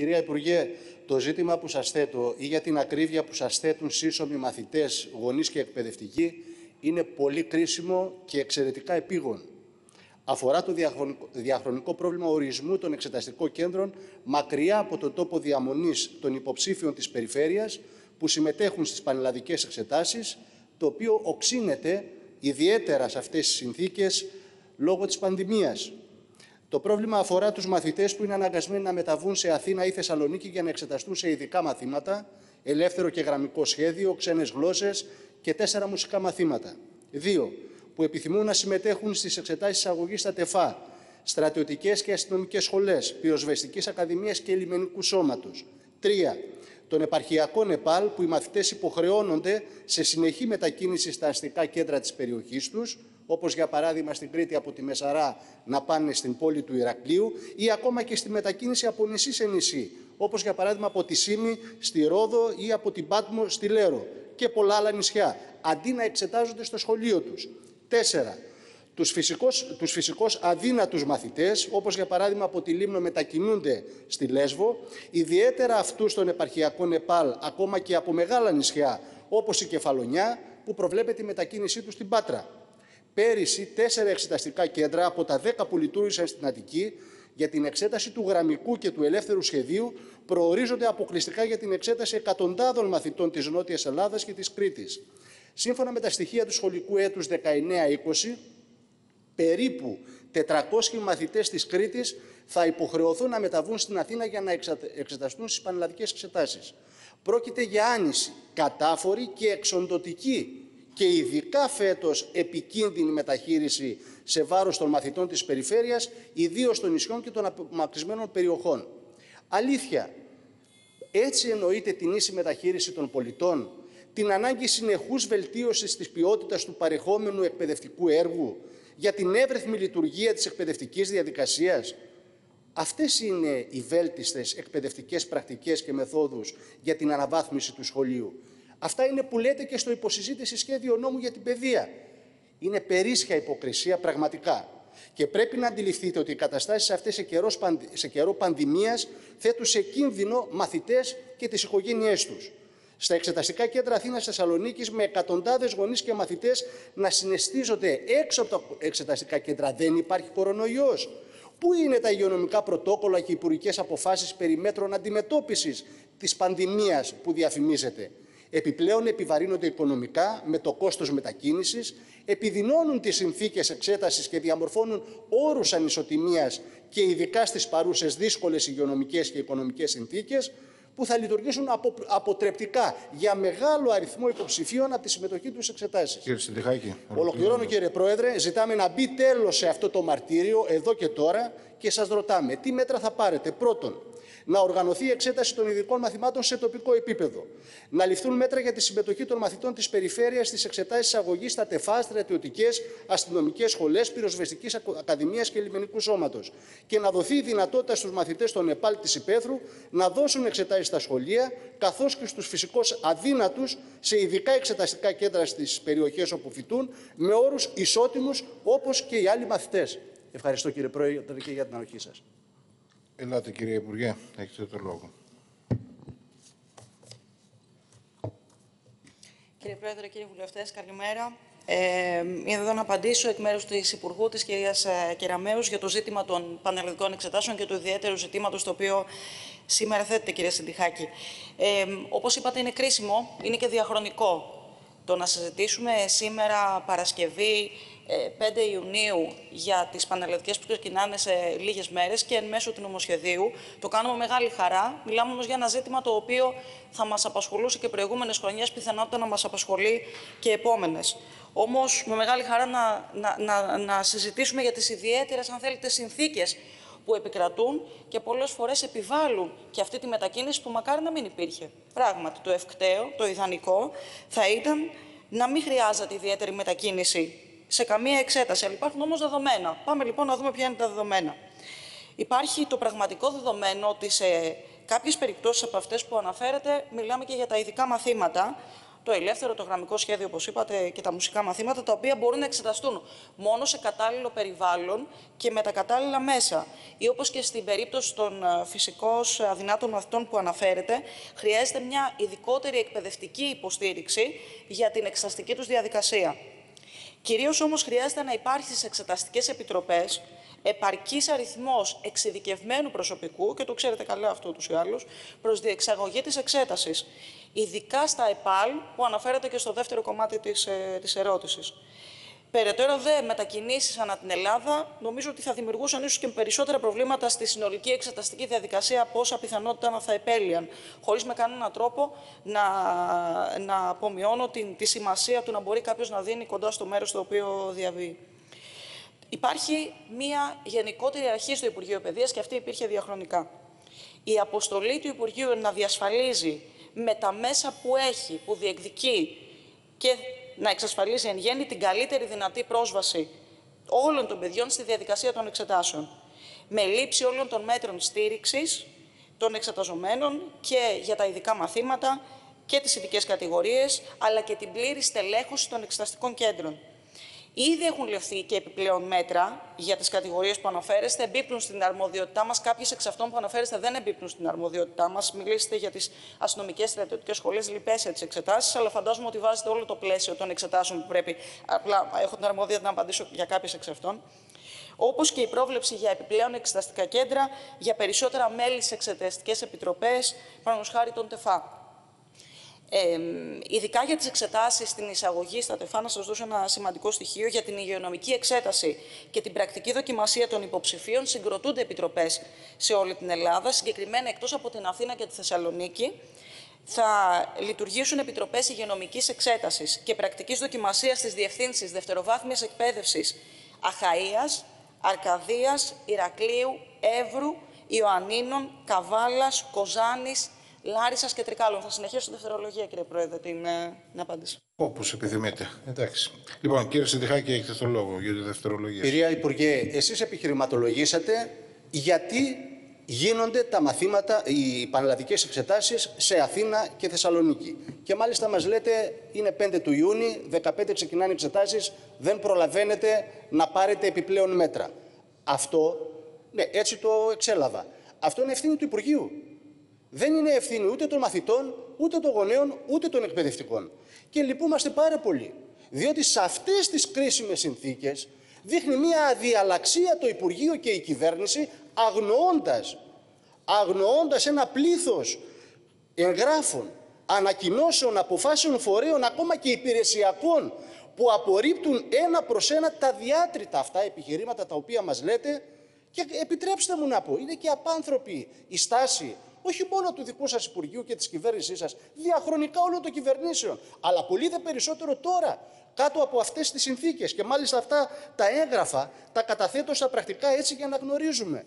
Κυρία Υπουργέ, το ζήτημα που σας θέτω ή για την ακρίβεια που σας θέτουν σύσσωμοι μαθητές, γονείς και εκπαιδευτικοί είναι πολύ κρίσιμο και εξαιρετικά επίγον. Αφορά το διαχρονικό πρόβλημα ορισμού των εξεταστικών κέντρων μακριά από τον τόπο διαμονής των υποψήφιων της περιφέρειας που συμμετέχουν στις πανελλαδικές εξετάσεις, το οποίο οξύνεται ιδιαίτερα σε αυτές τις συνθήκες λόγω της πανδημίας. Το πρόβλημα αφορά τους μαθητές που είναι αναγκασμένοι να μεταβούν σε Αθήνα ή Θεσσαλονίκη για να εξεταστούν σε ειδικά μαθήματα, ελεύθερο και γραμμικό σχέδιο, ξένες γλώσσες και τέσσερα μουσικά μαθήματα. Δύο, που επιθυμούν να συμμετέχουν στις εξετάσεις αγωγή στα ΤΕΦΑ, στρατιωτικές και αστυνομικές σχολές, πυροσβεστικής ακαδημίας και λιμενικού σώματος. Τρία, των επαρχιακών ΕΠΑΛ που οι μαθητές υποχρεώνονται σε συνεχή μετακίνηση στα αστικά κέντρα της περιοχής τους, όπως για παράδειγμα στην Κρήτη από τη Μεσαρά να πάνε στην πόλη του Ηρακλείου ή ακόμα και στη μετακίνηση από νησί σε νησί, όπως για παράδειγμα από τη Σίμη στη Ρόδο ή από την Πάτμο στη Λέρο και πολλά άλλα νησιά, αντί να εξετάζονται στο σχολείο τους. Τέσσερα, τους φυσικώς, τους φυσικώς αδύνατους μαθητές, όπως για παράδειγμα από τη Λίμνο μετακινούνται στη Λέσβο, ιδιαίτερα αυτούς των επαρχιακών ΕΠΑΛ, ακόμα και από μεγάλα νησιά, όπως η Κεφαλονιά, που προβλέπεται η μετακίνησή τους στην Πάτρα. Πέρυσι, τέσσερα εξεταστικά κέντρα από τα δέκα που λειτουργήσαν στην Αττική για την εξέταση του γραμμικού και του ελεύθερου σχεδίου προορίζονται αποκλειστικά για την εξέταση εκατοντάδων μαθητών της Νότιας Ελλάδας και της Κρήτης. Σύμφωνα με τα στοιχεία του σχολικού έτους 19-20, περίπου 400 μαθητές της Κρήτης θα υποχρεωθούν να μεταβούν στην Αθήνα για να εξεταστούν στις πανελλαδικές εξετάσεις. Πρόκειται για άνηση, κατάφορη και εξοντοτική και ειδικά φέτος επικίνδυνη μεταχείριση σε βάρος των μαθητών της περιφέρειας, ιδίως των νησιών και των απομακρυσμένων περιοχών. Αλήθεια, έτσι εννοείται την ίση μεταχείριση των πολιτών, την ανάγκη συνεχούς βελτίωσης της ποιότητας του παρεχόμενου εκπαιδευτικού έργου, για την εύρεθμη λειτουργία της εκπαιδευτικής διαδικασίας. Αυτές είναι οι βέλτιστες εκπαιδευτικές πρακτικές και μεθόδους για την αναβάθμιση του σχολείου. Αυτά είναι που λέτε και στο υποσυζήτηση σχέδιο νόμου για την παιδεία. Είναι περίσσια υποκρισία πραγματικά. Και πρέπει να αντιληφθείτε ότι οι καταστάσεις αυτές σε καιρός, σε καιρό πανδημίας θέτουν σε κίνδυνο μαθητές και τις οικογένειές τους στα εξεταστικά κέντρα Αθήνας Θεσσαλονίκης με εκατοντάδες γονείς και μαθητές να συναισθίζονται έξω από τα εξεταστικά κέντρα. Δεν υπάρχει κορονοϊός. Πού είναι τα υγειονομικά πρωτόκολλα και υπουργικές αποφάσεις περί μέτρων αντιμετώπισης της πανδημίας που διαφημίζεται; Επιπλέον επιβαρύνονται οικονομικά με το κόστος μετακίνησης, επιδεινώνουν τις συνθήκες εξέτασης και διαμορφώνουν όρους ανισοτιμίας και ειδικά στις παρούσες δύσκολες υγειονομικές και οικονομικές συνθήκες, που θα λειτουργήσουν αποτρεπτικά για μεγάλο αριθμό υποψηφίων από τη συμμετοχή τους εξετάσεις. Κύριε Συντιχάκη. Ολοκληρώνω, κύριε Πρόεδρε. Ζητάμε να μπει τέλος σε αυτό το μαρτύριο εδώ και τώρα και σας ρωτάμε τι μέτρα θα πάρετε; Πρώτον, να οργανωθεί η εξέταση των ειδικών μαθημάτων σε τοπικό επίπεδο. Να ληφθούν μέτρα για τη συμμετοχή των μαθητών της περιφέρειας στις εξετάσεις αγωγής στα ΤΕΦΑ, στρατιωτικές, αστυνομικές σχολές, πυροσβεστικής ακαδημίας και λιμενικού σώματος. Και να δοθεί η δυνατότητα στους μαθητές των ΕΠΑΛ της Υπέθρου να δώσουν εξετάσεις στα σχολεία, καθώς και στους φυσικώς αδύνατους σε ειδικά εξεταστικά κέντρα στις περιοχές όπου φοιτούν, με όρους ισότιμους όπως και οι άλλοι μαθητές. Ευχαριστώ κύριε Πρόεδρε και για την ανοχή σας. Ελάτε κύριε Υπουργέ, έχετε το λόγο. Κύριε Πρόεδρε, κύριοι βουλευτές, καλημέρα. Ε, είμαι εδώ να απαντήσω εκ μέρους της Υπουργού, της κυρίας ε, Κεραμέους, για το ζήτημα των πανελλαδικών εξετάσεων και του ιδιαίτερου ζητήματο το οποίο σήμερα θέτεται, κυρία Συντιχάκη. Ε, Όπως είπατε, είναι κρίσιμο, είναι και διαχρονικό το να συζητήσουμε σήμερα Παρασκευή 5 ε, Ιουνίου για τις πανελλαδικές που ξεκινάνε σε λίγες μέρες και εν μέσω του νομοσχεδίου. Το κάνουμε μεγάλη χαρά. Μιλάμε όμως για ένα ζήτημα το οποίο θα μας απασχολούσε και προηγούμενες χρονιές, πιθανότητα να μας απασχολεί και επόμενες. Όμως με μεγάλη χαρά να, να, να, να συζητήσουμε για τις ιδιαίτερες, αν θέλετε, συνθήκες που επικρατούν και πολλές φορές επιβάλλουν και αυτή τη μετακίνηση που μακάρι να μην υπήρχε. Πράγματι, το ευκταίο, το ιδανικό θα ήταν να μην χρειάζεται ιδιαίτερη μετακίνηση σε καμία εξέταση. Αλλά υπάρχουν όμως δεδομένα. Πάμε λοιπόν να δούμε ποια είναι τα δεδομένα. Υπάρχει το πραγματικό δεδομένο ότι σε κάποιες περιπτώσεις από αυτές που αναφέρετε, μιλάμε και για τα ειδικά μαθήματα, το ελεύθερο, το γραμμικό σχέδιο, όπως είπατε, και τα μουσικά μαθήματα, τα οποία μπορούν να εξεταστούν μόνο σε κατάλληλο περιβάλλον και με τα κατάλληλα μέσα. Ή όπως και στην περίπτωση των ε, φυσικώς αδυνάτων μαθητών που αναφέρεται, χρειάζεται μια ειδικότερη εκπαιδευτική υποστήριξη για την εξεταστική τους διαδικασία. Κυρίως όμως χρειάζεται να υπάρχει στις εξεταστικές επιτροπές επαρκής αριθμός εξειδικευμένου προσωπικού, και το ξέρετε καλά αυτό ούτως ή άλλως, προς διεξαγωγή της εξέτασης, ειδικά στα ΕΠΑΛ, που αναφέρεται και στο δεύτερο κομμάτι της, ε, της ερώτησης. Περαιτέρω δε μετακινήσεις ανά την Ελλάδα νομίζω ότι θα δημιουργούσαν ίσως και περισσότερα προβλήματα στη συνολική εξεταστική διαδικασία από όσα πιθανότητα να θα επέλυαν, χωρίς με κανέναν τρόπο να, να απομειώνω την, τη σημασία του να μπορεί κάποιος να δίνει κοντά στο μέρος το οποίο διαβεί. Υπάρχει μία γενικότερη αρχή στο Υπουργείο Παιδείας και αυτή υπήρχε διαχρονικά. Η αποστολή του Υπουργείου να διασφαλίζει με τα μέσα που έχει, που διεκδικεί και να εξασφαλίζει εν γέννη την καλύτερη δυνατή πρόσβαση όλων των παιδιών στη διαδικασία των εξετάσεων. Με λήψη όλων των μέτρων στήριξης των εξεταζομένων και για τα ειδικά μαθήματα και τις ειδικές κατηγορίες, αλλά και την πλήρη στελέχωση των εξεταστικών κέντρων. Ήδη έχουν ληφθεί και επιπλέον μέτρα για τις κατηγορίες που αναφέρεστε, εμπίπτουν στην αρμοδιότητά μας. Κάποιες εξ αυτών που αναφέρεστε δεν εμπίπτουν στην αρμοδιότητά μας. Μιλήσετε για τις αστυνομικές στρατιωτικές σχολές, λοιπές για τι εξετάσεις, αλλά φαντάζομαι ότι βάζετε όλο το πλαίσιο των εξετάσεων που πρέπει. Απλά έχω την αρμοδιότητα να απαντήσω για κάποιες εξ αυτών. Όπως και η πρόβλεψη για επιπλέον εξεταστικά κέντρα, για περισσότερα μέλη σε εξεταστικές επιτροπές, παραδείγματος χάρη των ΤΕΦΑ. Ε, ειδικά για τις εξετάσεις στην εισαγωγή στα ΤΕΦΑ, να σας δώσω ένα σημαντικό στοιχείο. Για την υγειονομική εξέταση και την πρακτική δοκιμασία των υποψηφίων συγκροτούνται επιτροπές σε όλη την Ελλάδα, συγκεκριμένα εκτός από την Αθήνα και τη Θεσσαλονίκη, θα λειτουργήσουν επιτροπές υγειονομικής εξέτασης και πρακτικής δοκιμασίας στις διευθύνσεις δευτεροβάθμιας εκπαίδευσης Αχαΐας, Αρκαδίας, Ηρακλείου, Εύρου, Ιωαννίνων, Καβάλας, Κοζάνης, Λάρισας και Τρικάλων. Θα συνεχίσω στη δευτερολογία, κύριε Πρόεδρε, την, ε, την απάντηση. Όπω επιθυμείτε. Εντάξει. Λοιπόν, κύριε Συντιχάκη, έχετε το λόγο για τη δευτερολογία. Κυρία Υπουργέ, εσείς επιχειρηματολογήσατε γιατί γίνονται τα μαθήματα, οι πανελλαδικές εξετάσεις σε Αθήνα και Θεσσαλονίκη. Και μάλιστα μας λέτε είναι 5 του Ιούνιου, 15 ξεκινάνε οι εξετάσεις, δεν προλαβαίνετε να πάρετε επιπλέον μέτρα. Αυτό, ναι, έτσι το εξέλαβα. Αυτό είναι ευθύνη του Υπουργείου δεν είναι ευθύνη ούτε των μαθητών, ούτε των γονέων, ούτε των εκπαιδευτικών. Και λυπούμαστε πάρα πολύ. Διότι σε αυτές τις κρίσιμες συνθήκες δείχνει μια αδιαλαξία το Υπουργείο και η κυβέρνηση αγνοώντας, αγνοώντας ένα πλήθος εγγράφων, ανακοινώσεων, αποφάσεων φορέων, ακόμα και υπηρεσιακών που απορρίπτουν ένα προς ένα τα διάτρητα αυτά επιχειρήματα τα οποία μας λέτε και επιτρέψτε μου να πω, είναι και απάνθρωπη η στάση όχι μόνο του δικού σας Υπουργείου και της κυβέρνησής σας, διαχρονικά όλων των κυβερνήσεων, αλλά πολύ δε περισσότερο τώρα, κάτω από αυτές τις συνθήκες. Και μάλιστα αυτά τα έγγραφα τα καταθέτω στα πρακτικά έτσι για να γνωρίζουμε.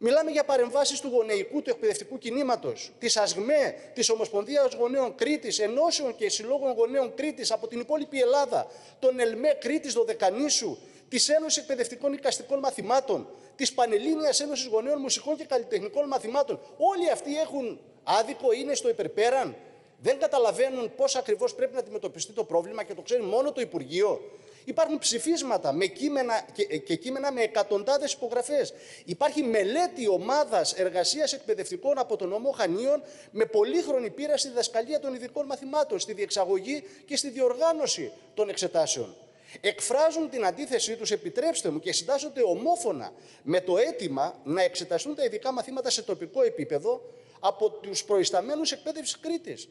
Μιλάμε για παρεμβάσεις του γονεϊκού, του εκπαιδευτικού κινήματος, της ΑΣΓΜΕ, της Ομοσπονδίας Γονέων Κρήτης, Ενώσεων και Συλλόγων Γονέων Κρήτης από την υπόλοιπη Ελλάδα, τον ΕΛΜΕ Κρήτης Δωδεκανήσου, της Ένωσης Εκπαιδευτικών Οικαστικών Μαθημάτων, της Πανελλήνιας Ένωσης Γονέων Μουσικών και Καλλιτεχνικών Μαθημάτων. Όλοι αυτοί έχουν άδικο, είναι στο υπερπέραν. Δεν καταλαβαίνουν πώς ακριβώς πρέπει να αντιμετωπιστεί το πρόβλημα και το ξέρει μόνο το Υπουργείο. Υπάρχουν ψηφίσματα με κείμενα και, και κείμενα με εκατοντάδες υπογραφές. Υπάρχει μελέτη ομάδας εργασίας εκπαιδευτικών από τον νόμο Χανίων με πολύχρονη πείρα στη διδασκαλία των ειδικών μαθημάτων, στη διεξαγωγή και στη διοργάνωση των εξετάσεων εκφράζουν την αντίθεσή τους, επιτρέψτε μου, και συντάσσονται ομόφωνα με το αίτημα να εξεταστούν τα ειδικά μαθήματα σε τοπικό επίπεδο από τους προϊσταμένους εκπαίδευσης Κρήτης.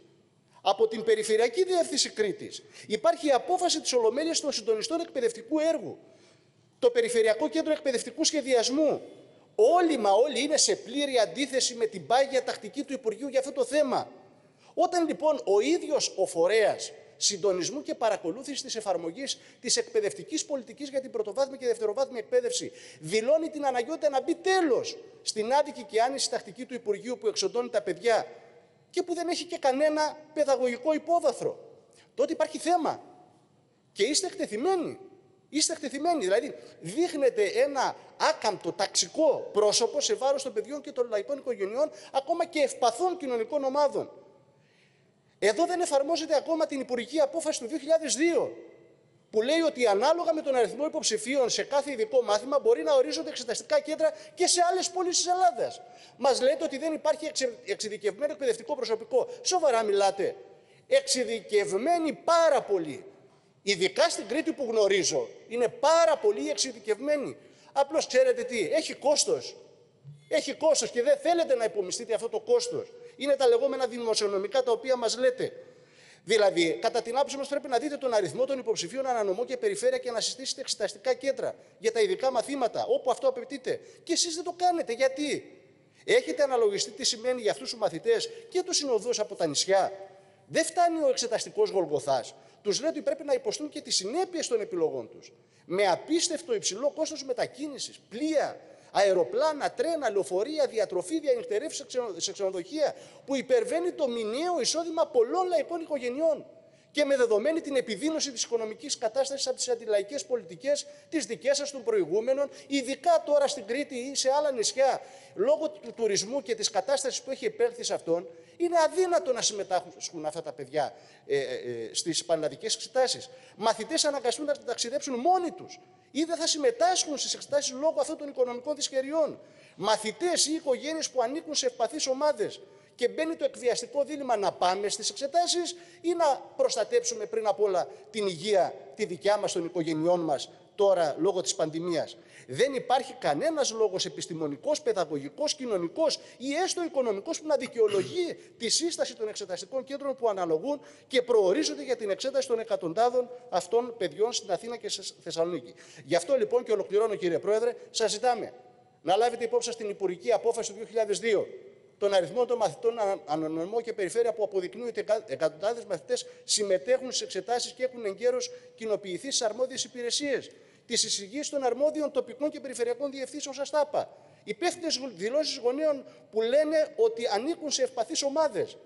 Από την Περιφερειακή Διεύθυνση Κρήτης. Υπάρχει η απόφαση της Ολομέλειας των συντονιστών εκπαιδευτικού έργου. Το Περιφερειακό Κέντρο Εκπαιδευτικού Σχεδιασμού. Όλοι μα όλοι είναι σε πλήρη αντίθεση με την πάγια τακτική του Υπουργείου για αυτό το θέμα. Όταν λοιπόν ο ίδιος ο φορέας συντονισμού και παρακολούθησης της εφαρμογής της εκπαιδευτικής πολιτικής για την πρωτοβάθμια και δευτεροβάθμια εκπαίδευση. Δηλώνει την αναγκαιότητα να μπει τέλος στην άδικη και άνηση τακτική του Υπουργείου που εξοντώνει τα παιδιά και που δεν έχει και κανένα παιδαγωγικό υπόβαθρο. Τότε υπάρχει θέμα. Και είστε εκτεθειμένοι. Είστε εκτεθειμένοι. Δηλαδή, δείχνετε ένα άκαμπτο, ταξικό πρόσωπο σε βάρος των παιδιών και των λαϊκών οικογενειών, ακόμα και ευπαθών κοινωνικών ομάδων. Εδώ δεν εφαρμόζεται ακόμα την υπουργική απόφαση του 2002 που λέει ότι ανάλογα με τον αριθμό υποψηφίων σε κάθε ειδικό μάθημα μπορεί να ορίζονται εξεταστικά κέντρα και σε άλλες πόλεις της Ελλάδας. Μας λέτε ότι δεν υπάρχει εξε, εξειδικευμένο εκπαιδευτικό προσωπικό. Σοβαρά μιλάτε. Εξειδικευμένοι πάρα πολύ. Ειδικά στην Κρήτη που γνωρίζω, είναι πάρα πολύ εξειδικευμένοι. Απλώς ξέρετε τι, έχει κόστος. Έχει κόστος και δεν θέλετε να υπομειστείτε αυτό το κόστος. Είναι τα λεγόμενα δημοσιονομικά τα οποία μας λέτε. Δηλαδή, κατά την άποψή μας, πρέπει να δείτε τον αριθμό των υποψηφίων ανανομό και περιφέρεια και να συστήσετε εξεταστικά κέντρα για τα ειδικά μαθήματα, όπου αυτό απαιτείται. Και εσείς δεν το κάνετε. Γιατί; Έχετε αναλογιστεί τι σημαίνει για αυτούς τους μαθητές και τους συνοδούς από τα νησιά. Δεν φτάνει ο εξεταστικός Γολγοθάς. Τους λέει ότι πρέπει να υποστούν και τις συνέπειες των επιλογών τους. Με απίστευτο υψηλό κόστος μετακίνησης, πλοία, αεροπλάνα, τρένα, λεωφορεία, διατροφή, διανυκτερεύσει σε ξενοδοχεία, που υπερβαίνει το μηνιαίο εισόδημα πολλών λαϊκών οικογενειών και με δεδομένη την επιδείνωση της οικονομικής κατάστασης από τις αντιλαϊκές πολιτικές, τις δικές σας των προηγούμενων, ειδικά τώρα στην Κρήτη ή σε άλλα νησιά, λόγω του τουρισμού και της κατάστασης που έχει επέλθει σε αυτόν, είναι αδύνατο να συμμετάσχουν αυτά τα παιδιά ε, ε, ε, στις πανελλαδικές εξετάσεις. Μαθητές αναγκαστούν να ταξιδέψουν μόνοι τους ή δεν θα συμμετάσχουν στις εξετάσεις λόγω αυτών των οικονομικών δυσχεριών. Μαθητές ή οικογένειες που ανήκουν σε ευπαθείς ομάδες. Και μπαίνει το εκβιαστικό δίλημα να πάμε στις εξετάσεις ή να προστατέψουμε πριν απ' όλα την υγεία τη δικιά μας των οικογενειών μας τώρα λόγω της πανδημίας. Δεν υπάρχει κανένας λόγος επιστημονικός, παιδαγωγικός, κοινωνικός ή έστω οικονομικός που να δικαιολογεί τη σύσταση των εξεταστικών κέντρων που αναλογούν και προορίζονται για την εξέταση των εκατοντάδων αυτών παιδιών στην Αθήνα και στη Θεσσαλονίκη. Γι' αυτό λοιπόν και ολοκληρώνω κύριε Πρόεδρε, σας ζητάμε να λάβετε υπόψη στην Υπουργική Απόφαση του 2002 τον αριθμό των μαθητών ανωνυμό και περιφέρεια που αποδεικνύει ότι εκατοντάδες μαθητές συμμετέχουν στις εξετάσεις και έχουν εγκαίρως κοινοποιηθεί στις αρμόδιες υπηρεσίες τη εισηγήση των αρμόδιων τοπικών και περιφερειακών διευθύνσεων ΣΑΣΤΑΠΑ. Υπεύθυνες δηλώσεις γονέων που λένε ότι ανήκουν σε ευπαθείς ομάδες.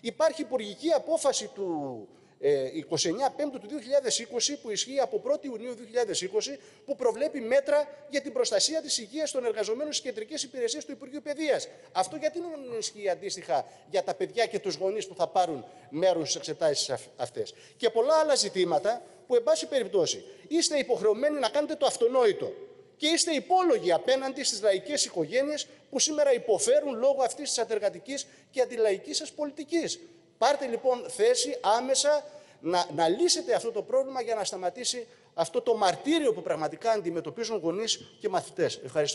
Υπάρχει υπουργική απόφαση του 29 ε, Πέμπτου του 2020 που ισχύει από 1η Ιουνίου 2020 που προβλέπει μέτρα για την προστασία της υγείας των εργαζομένων στις κεντρικές υπηρεσίες του Υπουργείου Παιδείας. Αυτό γιατί δεν ισχύει αντίστοιχα για τα παιδιά και τους γονείς που θα πάρουν μέρος στις εξετάσεις αυτές. Και πολλά άλλα ζητήματα που, εν πάση περιπτώσει, είστε υποχρεωμένοι να κάνετε το αυτονόητο και είστε υπόλογοι απέναντι στις λαϊκές οικογένειες που σήμερα υποφέρουν λόγω αυτής της αντεργατικής και αντιλαϊκής σας πολιτικής. Πάρτε λοιπόν θέση άμεσα να, να λύσετε αυτό το πρόβλημα για να σταματήσει αυτό το μαρτύριο που πραγματικά αντιμετωπίζουν γονείς και μαθητές. Ευχαριστώ.